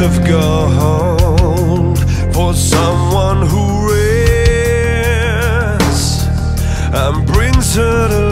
of gold for someone who rests and brings her to